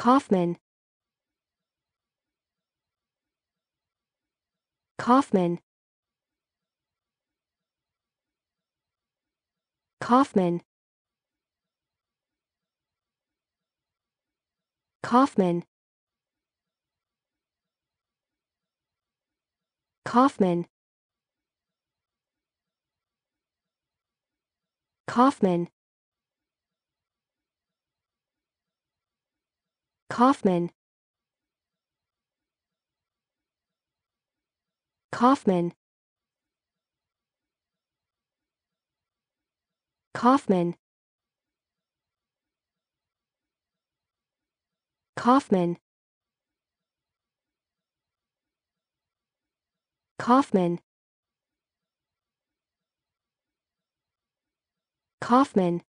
Kaufman. Kaufman. Kaufman. Kaufman. Kaufman. Kaufman Kaufman. Kaufman. Kaufman. Kaufman. Kaufman. Kaufman